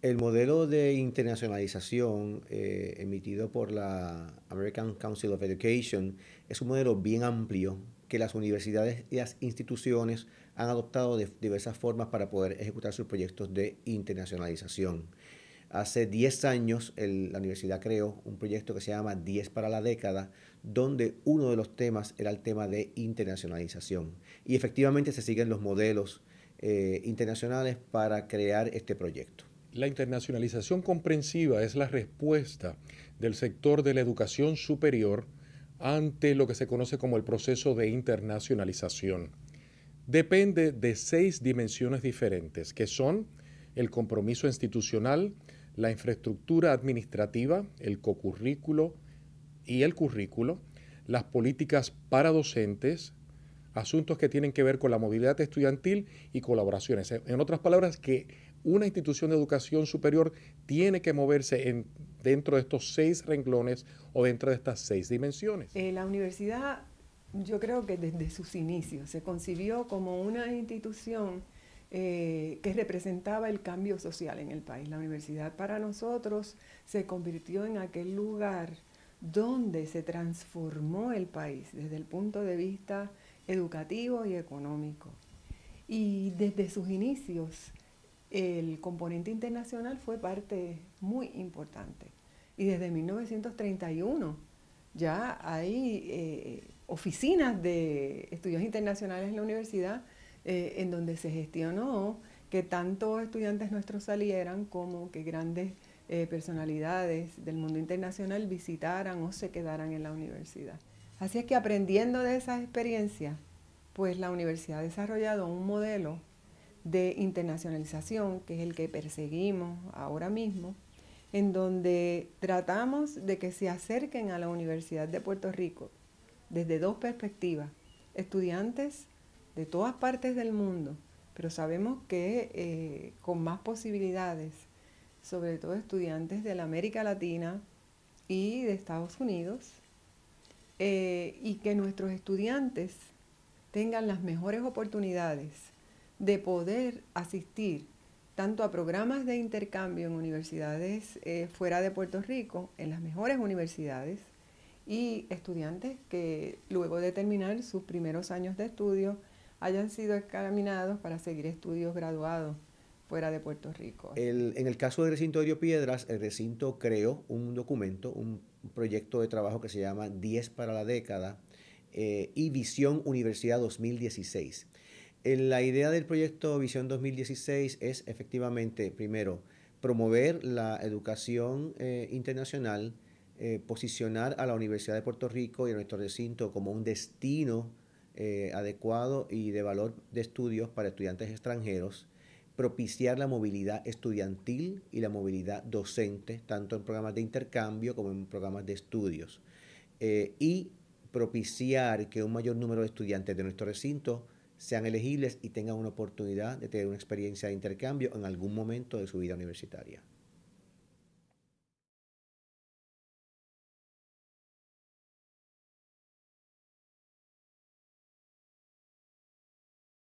El modelo de internacionalización eh, emitido por la American Council of Education es un modelo bien amplio que las universidades y las instituciones han adoptado de diversas formas para poder ejecutar sus proyectos de internacionalización. Hace 10 años la universidad creó un proyecto que se llama 10 para la década, donde uno de los temas era el tema de internacionalización. Y efectivamente se siguen los modelos eh, internacionales para crear este proyecto. La internacionalización comprensiva es la respuesta del sector de la educación superior ante lo que se conoce como el proceso de internacionalización. Depende de seis dimensiones diferentes, que son el compromiso institucional, la infraestructura administrativa, el cocurrículo y el currículo, las políticas para docentes, asuntos que tienen que ver con la movilidad estudiantil y colaboraciones. En otras palabras, que una institución de educación superior tiene que moverse en, dentro de estos seis renglones o dentro de estas seis dimensiones. Eh, la universidad, yo creo que desde sus inicios se concibió como una institución eh, que representaba el cambio social en el país. La universidad para nosotros se convirtió en aquel lugar donde se transformó el país desde el punto de vista educativo y económico. Y desde sus inicios, el componente internacional fue parte muy importante. Y desde 1931 ya hay eh, oficinas de estudios internacionales en la universidad eh, en donde se gestionó que tanto estudiantes nuestros salieran como que grandes eh, personalidades del mundo internacional visitaran o se quedaran en la universidad. Así es que aprendiendo de esas experiencias, pues la universidad ha desarrollado un modelo de internacionalización, que es el que perseguimos ahora mismo, en donde tratamos de que se acerquen a la Universidad de Puerto Rico desde dos perspectivas, estudiantes de todas partes del mundo, pero sabemos que eh, con más posibilidades, sobre todo estudiantes de la América Latina y de Estados Unidos, eh, y que nuestros estudiantes tengan las mejores oportunidades de poder asistir tanto a programas de intercambio en universidades eh, fuera de Puerto Rico, en las mejores universidades, y estudiantes que luego de terminar sus primeros años de estudio hayan sido examinados para seguir estudios graduados fuera de Puerto Rico. en el caso del recinto de Piedras, el recinto creó un documento, un proyecto de trabajo que se llama 10 para la década eh, y Visión Universidad 2016. La idea del proyecto Visión 2016 es efectivamente, primero, promover la educación eh, internacional, eh, posicionar a la Universidad de Puerto Rico y a nuestro recinto como un destino eh, adecuado y de valor de estudios para estudiantes extranjeros, propiciar la movilidad estudiantil y la movilidad docente, tanto en programas de intercambio como en programas de estudios, y propiciar que un mayor número de estudiantes de nuestro recinto sean elegibles y tengan una oportunidad de tener una experiencia de intercambio en algún momento de su vida universitaria.